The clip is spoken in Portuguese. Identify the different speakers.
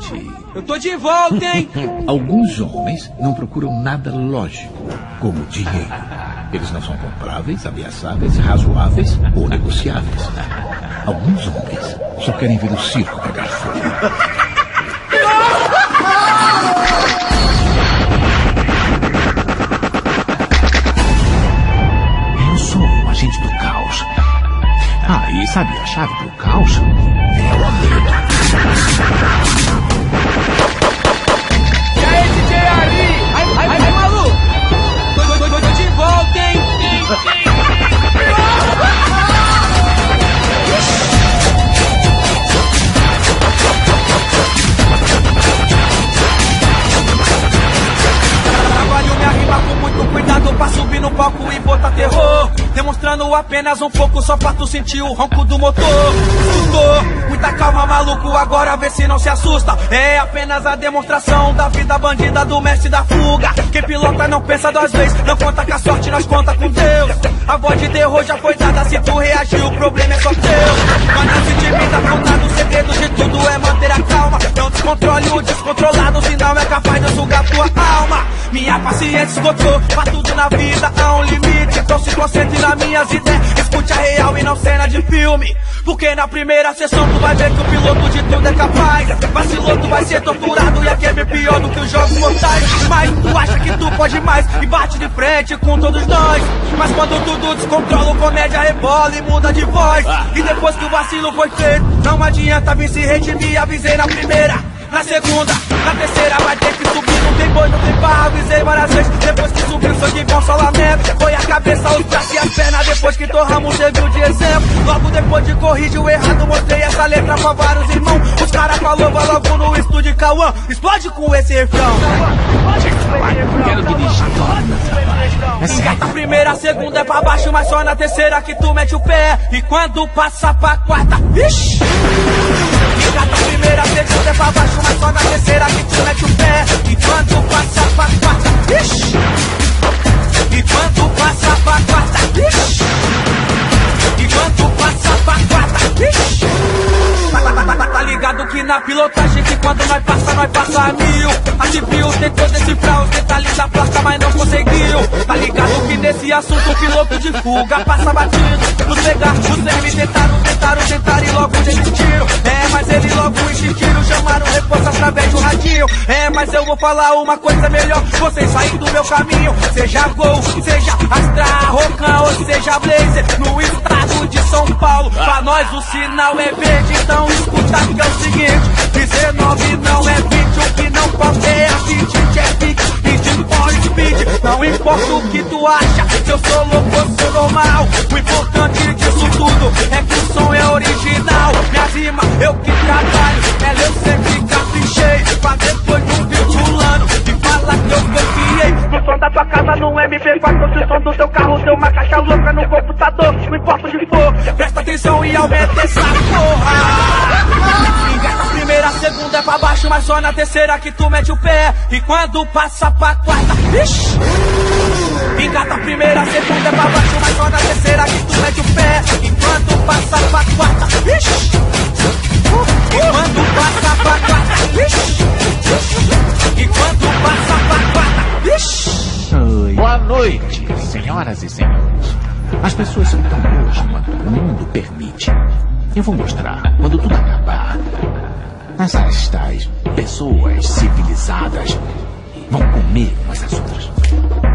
Speaker 1: noite.
Speaker 2: Eu tô de volta, hein?
Speaker 1: Alguns homens não procuram nada lógico, como dinheiro. Eles não são compráveis, ameaçáveis, razoáveis ou negociáveis. Alguns homens só querem ver o circo pegar fogo. Eu sou um agente do caos. Ah, e sabe a chave do caos? É o medo.
Speaker 2: Botar terror. Demonstrando apenas um pouco só pra tu sentir o ronco do motor. Escutou? Muita calma, maluco, agora vê se não se assusta. É apenas a demonstração da vida bandida do mestre da fuga. Quem pilota não pensa duas vezes, não conta com a sorte, nós conta com Deus. A voz de terror já foi dada, se tu reagir, o problema é só teu. Mas não se intimida nada, o segredo de tudo é manter a calma. Não descontrole o descontrolado, senão é capaz de sugar tua alma. Minha paciência esgotou, pra tudo na vida há um limite. Então se concentre nas minhas ideias, escute a real e não cena de filme. Porque na primeira sessão tu vai ver que o piloto de tudo é capaz. Vacilou, tu vai ser torturado e aqui é bem pior do que os jogos mortais. Mas tu acha que tu pode mais e bate de frente com todos nós. Mas quando tudo descontrola, o comédia rebola e muda de voz. E depois que o vacilo foi feito, não adianta vir se redimir. Avisei na primeira, na segunda, na terceira vai ter cabeça, os braços e as pernas. Depois que torramos, serviu de exemplo. Logo depois de corrigir o errado, mostrei essa letra pra vários irmãos. Os caras falou, vai logo no estúdio Cauã. Explode com esse refrão.
Speaker 1: Quero dirigir.
Speaker 2: Engata a primeira, a segunda é pra baixo, mas só na terceira que tu mete o pé. E quando passa pra quarta, vixi! Engata a primeira, a segunda na pilotagem que quando nós passa, nós passa a mil. A tentou decifrar os detalhes da placa, mas não conseguiu. Tá ligado que nesse assunto o piloto de fuga passa batido. Nos pegar, os serve tentaram, tentaram, tentaram e logo desistiram. É, mas ele logo insistiram, chamaram reforço através do radinho. É, mas eu vou falar uma coisa melhor, vocês saírem do meu caminho. Seja Gol, seja Astra, Rocan ou seja Blazer, no estado de São Paulo. Pra nós o sinal é verde, então escuta que é o seguinte: 19 não é 20, o que não pode é apetite, é fit, pedindo for speed. Não importa o que tu acha, se eu sou louco ou sou normal. O importante disso tudo é que o som é original. Minha rima, eu que trabalho, ela eu sempre caprichei. Pra depois não vir pulando e fala que eu confiei. No som da tua casa no MP4, se o som do teu carro deu uma caixa louca no computador. Não importa onde for, presta atenção e aumenta essa porra. Engata a primeira, a segunda é pra baixo, mas só na terceira que tu mete o pé. E quando passa pra quarta, vixi! Engata a primeira, a segunda é pra
Speaker 1: noite, senhoras e senhores. As pessoas são tão boas quanto o mundo permite. Eu vou mostrar quando tudo acabar. Essas tais pessoas civilizadas vão comer umas às outras.